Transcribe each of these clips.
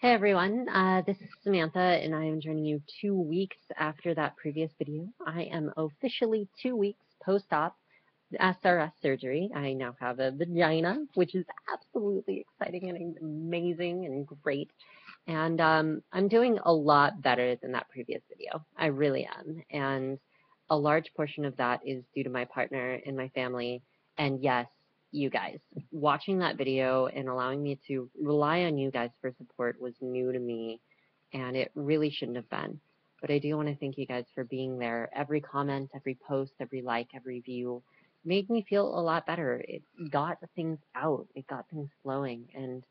Hey everyone, uh, this is Samantha and I am joining you two weeks after that previous video. I am officially two weeks post-op SRS surgery. I now have a vagina, which is absolutely exciting and amazing and great. And um, I'm doing a lot better than that previous video. I really am. And a large portion of that is due to my partner and my family. And yes, you guys. Watching that video and allowing me to rely on you guys for support was new to me, and it really shouldn't have been. But I do want to thank you guys for being there. Every comment, every post, every like, every view made me feel a lot better. It got things out, it got things flowing, and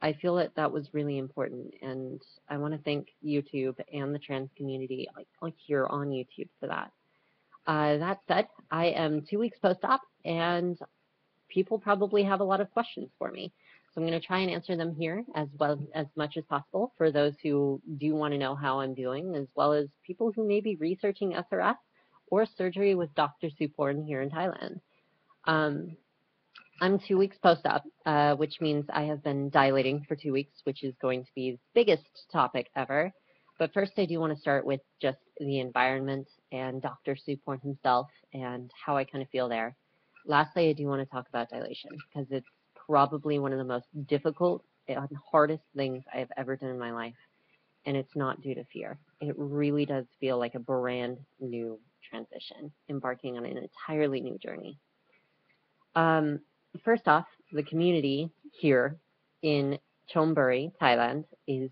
I feel that that was really important. And I want to thank YouTube and the trans community like, here on YouTube for that. Uh, that said, I am two weeks post-op, and people probably have a lot of questions for me. So I'm going to try and answer them here as well as much as possible for those who do want to know how I'm doing, as well as people who may be researching SRS or surgery with Dr. Suporn here in Thailand. Um, I'm two weeks post-op, uh, which means I have been dilating for two weeks, which is going to be the biggest topic ever. But first, I do want to start with just the environment and Dr. Suporn himself and how I kind of feel there. Lastly, I do want to talk about dilation because it's probably one of the most difficult and hardest things I have ever done in my life. And it's not due to fear. It really does feel like a brand new transition, embarking on an entirely new journey. Um, first off, the community here in Chonburi, Thailand is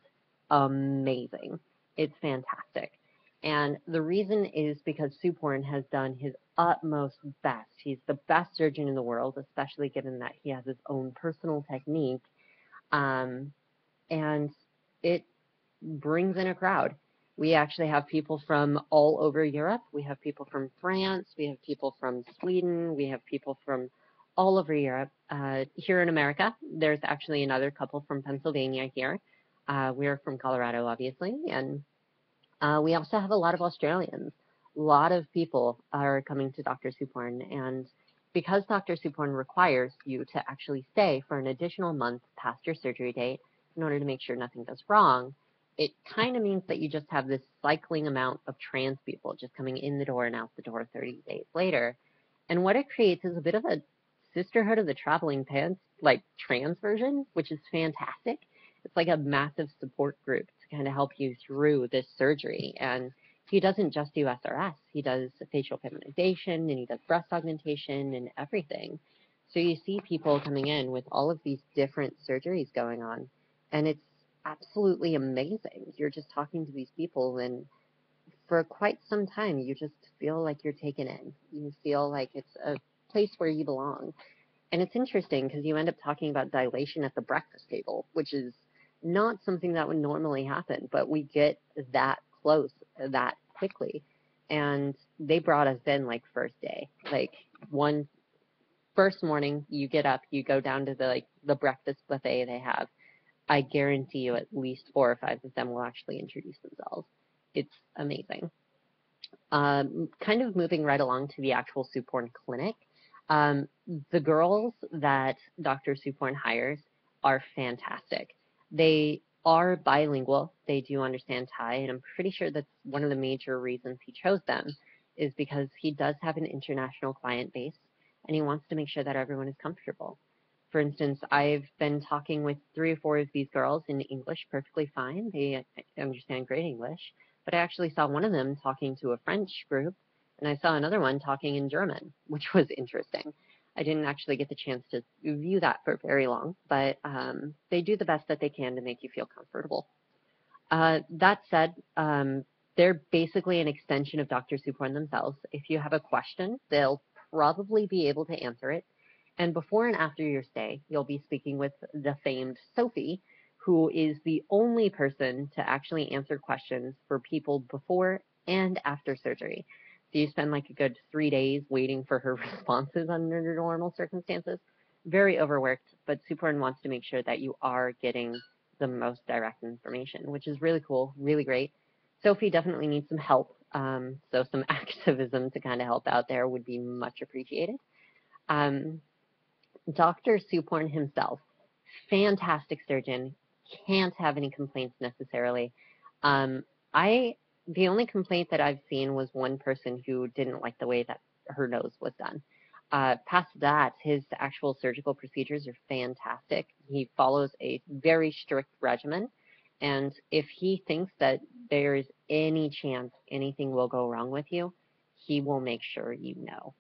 amazing. It's fantastic. And the reason is because Suporn has done his utmost best. He's the best surgeon in the world, especially given that he has his own personal technique. Um, and it brings in a crowd. We actually have people from all over Europe. We have people from France. We have people from Sweden. We have people from all over Europe. Uh, here in America, there's actually another couple from Pennsylvania here. Uh, we're from Colorado, obviously, and uh, we also have a lot of Australians a lot of people are coming to Dr. Suporn, and because Dr. Suporn requires you to actually stay for an additional month past your surgery date in order to make sure nothing goes wrong, it kind of means that you just have this cycling amount of trans people just coming in the door and out the door 30 days later. And what it creates is a bit of a sisterhood of the traveling pants, like trans version, which is fantastic. It's like a massive support group to kind of help you through this surgery. And he doesn't just do SRS. He does facial feminization and he does breast augmentation and everything. So you see people coming in with all of these different surgeries going on, and it's absolutely amazing. You're just talking to these people, and for quite some time, you just feel like you're taken in. You feel like it's a place where you belong. And it's interesting because you end up talking about dilation at the breakfast table, which is not something that would normally happen, but we get that close that quickly. And they brought us in like first day, like one first morning you get up, you go down to the like the breakfast buffet they have. I guarantee you at least four or five of them will actually introduce themselves. It's amazing. Um, kind of moving right along to the actual Suporn clinic. Um, the girls that Dr. Suporn hires are fantastic. They are bilingual. They do understand Thai, and I'm pretty sure that's one of the major reasons he chose them is because he does have an international client base and he wants to make sure that everyone is comfortable. For instance, I've been talking with three or four of these girls in English perfectly fine. They uh, understand great English. But I actually saw one of them talking to a French group, and I saw another one talking in German, which was interesting. I didn't actually get the chance to view that for very long, but um, they do the best that they can to make you feel comfortable. Uh, that said, um, they're basically an extension of Dr. Suporn themselves. If you have a question, they'll probably be able to answer it. And before and after your stay, you'll be speaking with the famed Sophie, who is the only person to actually answer questions for people before and after surgery. So you spend like a good three days waiting for her responses under normal circumstances. Very overworked, but Suporn wants to make sure that you are getting the most direct information, which is really cool, really great. Sophie definitely needs some help, um, so some activism to kind of help out there would be much appreciated. Um, Dr. Suporn himself, fantastic surgeon, can't have any complaints necessarily. Um, I the only complaint that I've seen was one person who didn't like the way that her nose was done. Uh, past that, his actual surgical procedures are fantastic. He follows a very strict regimen. And if he thinks that there's any chance anything will go wrong with you, he will make sure you know.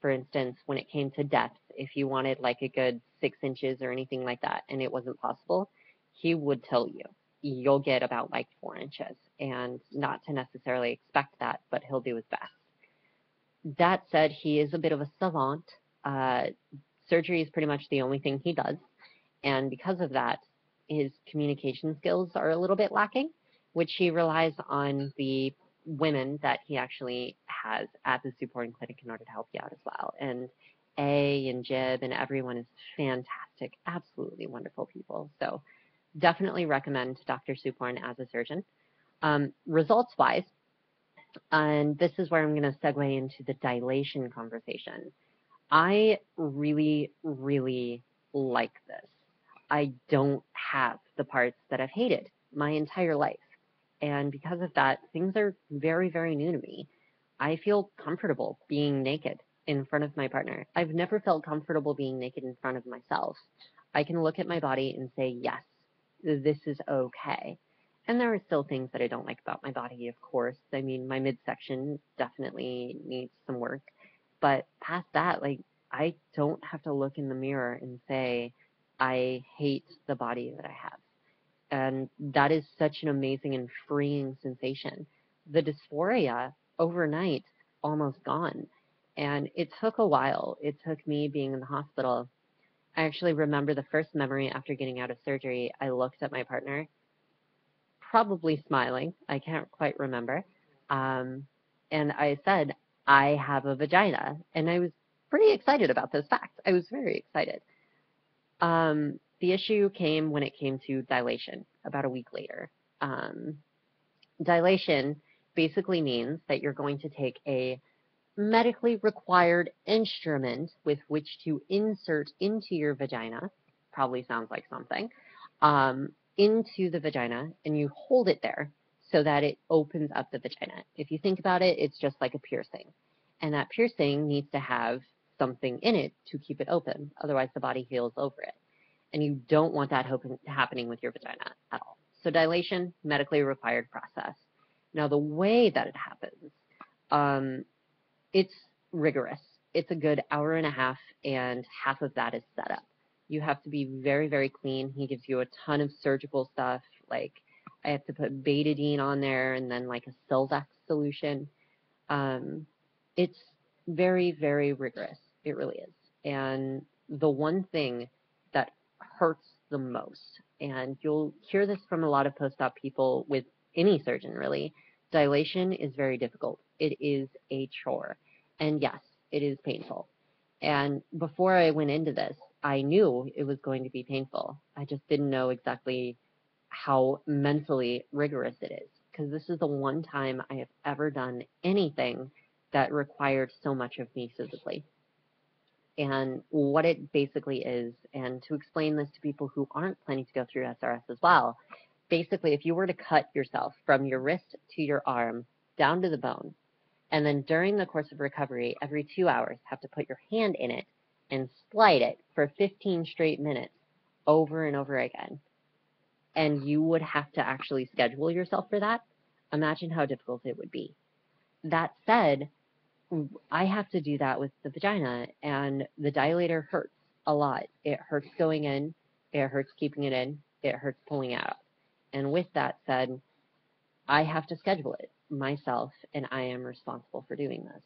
For instance, when it came to depth, if you wanted like a good six inches or anything like that and it wasn't possible, he would tell you you'll get about like four inches and not to necessarily expect that, but he'll do his best. That said, he is a bit of a savant. Uh, surgery is pretty much the only thing he does. And because of that, his communication skills are a little bit lacking, which he relies on the women that he actually has at the Suporn Clinic in order to help you out as well. And A and Jib and everyone is fantastic, absolutely wonderful people. So definitely recommend Dr. Suporn as a surgeon. Um, results wise, and this is where I'm going to segue into the dilation conversation. I really, really like this. I don't have the parts that I've hated my entire life. And because of that, things are very, very new to me. I feel comfortable being naked in front of my partner. I've never felt comfortable being naked in front of myself. I can look at my body and say, yes, this is okay. And there are still things that I don't like about my body, of course. I mean, my midsection definitely needs some work. But past that, like, I don't have to look in the mirror and say, I hate the body that I have. And that is such an amazing and freeing sensation. The dysphoria overnight almost gone. And it took a while. It took me being in the hospital I actually remember the first memory after getting out of surgery. I looked at my partner, probably smiling. I can't quite remember. Um, and I said, I have a vagina. And I was pretty excited about this fact. I was very excited. Um, the issue came when it came to dilation about a week later. Um, dilation basically means that you're going to take a medically required instrument with which to insert into your vagina, probably sounds like something, um, into the vagina and you hold it there so that it opens up the vagina. If you think about it, it's just like a piercing. And that piercing needs to have something in it to keep it open. Otherwise, the body heals over it. And you don't want that happening with your vagina at all. So dilation, medically required process. Now, the way that it happens, um, it's rigorous. It's a good hour and a half, and half of that is set up. You have to be very, very clean. He gives you a ton of surgical stuff. Like I have to put betadine on there, and then like a Sildex solution. Um, it's very, very rigorous. It really is. And the one thing that hurts the most, and you'll hear this from a lot of post-op people with any surgeon really, dilation is very difficult it is a chore. And yes, it is painful. And before I went into this, I knew it was going to be painful. I just didn't know exactly how mentally rigorous it is. Because this is the one time I have ever done anything that required so much of me physically. And what it basically is, and to explain this to people who aren't planning to go through SRS as well, basically, if you were to cut yourself from your wrist to your arm down to the bone, and then during the course of recovery, every two hours, have to put your hand in it and slide it for 15 straight minutes over and over again. And you would have to actually schedule yourself for that. Imagine how difficult it would be. That said, I have to do that with the vagina, and the dilator hurts a lot. It hurts going in, it hurts keeping it in, it hurts pulling out. And with that said, I have to schedule it myself and I am responsible for doing this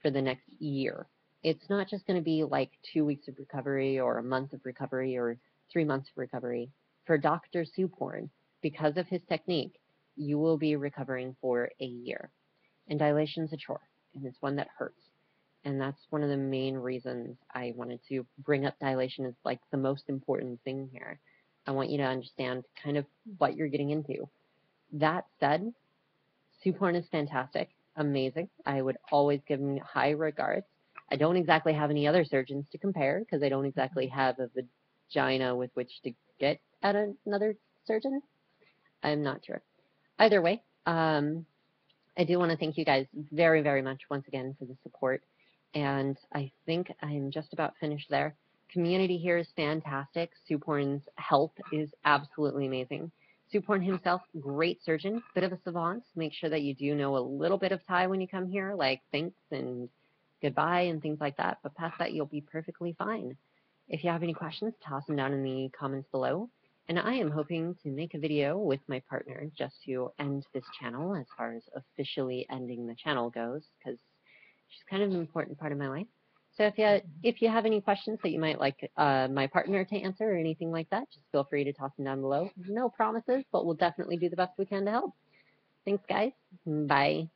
for the next year. It's not just going to be like two weeks of recovery or a month of recovery or three months of recovery. For Dr. Suporn, because of his technique, you will be recovering for a year. And dilation is a chore, and it's one that hurts. And that's one of the main reasons I wanted to bring up dilation as like the most important thing here. I want you to understand kind of what you're getting into. That said, Suporn is fantastic, amazing. I would always give him high regards. I don't exactly have any other surgeons to compare because I don't exactly have a vagina with which to get at another surgeon. I'm not sure. Either way, um, I do want to thank you guys very, very much once again for the support. And I think I'm just about finished there. Community here is fantastic. Suporn's help is absolutely amazing. Suporn himself, great surgeon, bit of a savant. Make sure that you do know a little bit of Thai when you come here, like thanks and goodbye and things like that. But past that, you'll be perfectly fine. If you have any questions, toss them down in the comments below. And I am hoping to make a video with my partner just to end this channel as far as officially ending the channel goes, because she's kind of an important part of my life. So if you, if you have any questions that you might like uh, my partner to answer or anything like that, just feel free to toss them down below. No promises, but we'll definitely do the best we can to help. Thanks, guys. Bye.